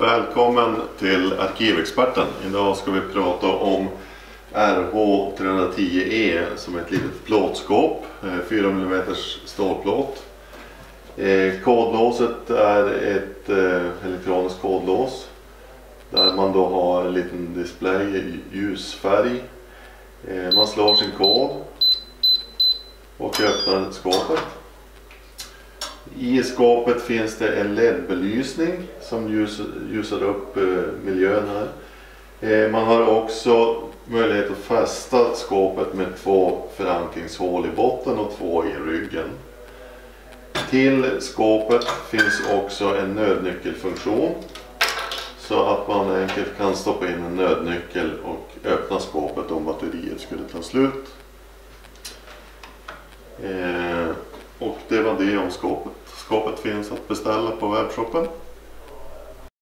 Välkommen till Arkivexperten. Idag ska vi prata om RH310E e, som är ett litet plåtskåp, eh, 4 mm stålplåt. Eh, kodlåset är ett eh, elektroniskt kodlås där man då har en liten display i ljusfärg. Man slår sin kod och öppnar skåpet. I skåpet finns det en LED-belysning som ljus, ljusar upp eh, miljön här. Eh, man har också möjlighet att fästa skåpet med två förankringshål i botten och två i ryggen. Till skåpet finns också en nödnyckelfunktion så att man enkelt kan stoppa in en nödnyckel och öppna skåpet om batteriet skulle ta slut. Eh, och det var det om skåpet. Skåpet finns att beställa på webbshoppen.